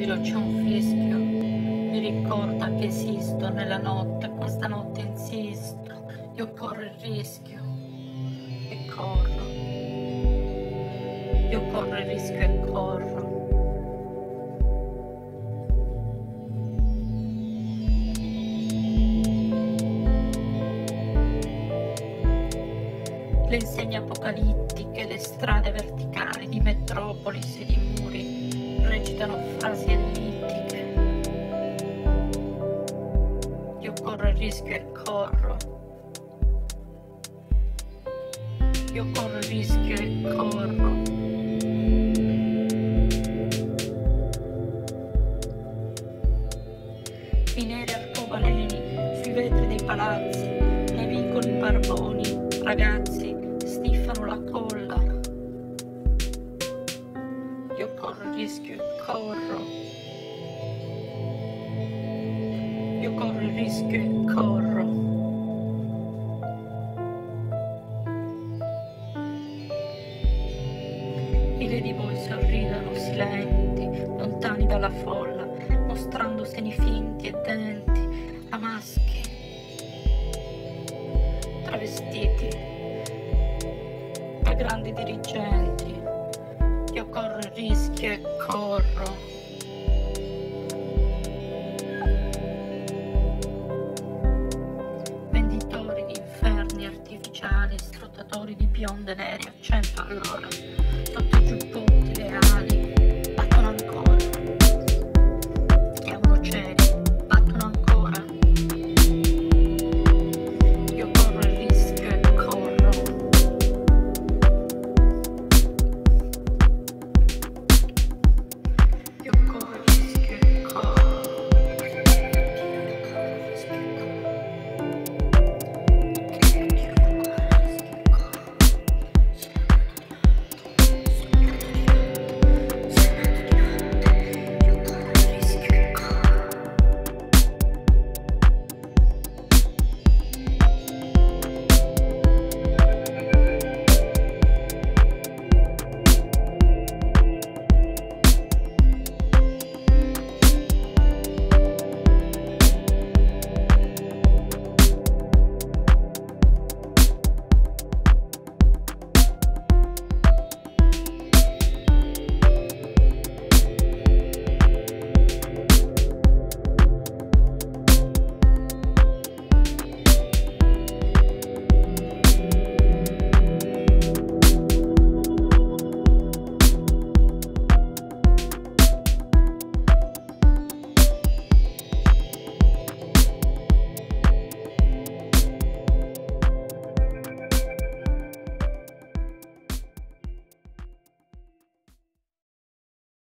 brivido, c'è un fischio, mi ricorda che esisto nella notte, questa notte insisto, io corro il rischio. E corro, io corro il rischio e corro. Le insegne apocalittiche, le strade verticali di metropolis e di muri recitano frasi ellittiche. Io corro il rischio e corro. Io corro il rischio e corro. I neri arcobaleni sui vetri dei palazzi, nei vicoli barboni, ragazzi rischio corro. Io corro il rischio e corro. Mille di voi sorridono silenti, lontani dalla folla, mostrando seni finti e denti, a maschi, travestiti da grandi dirigenti. Io corro rischio e corro. Venditori di inferni artificiali, sfruttatori di bionde neri a cento all'ora.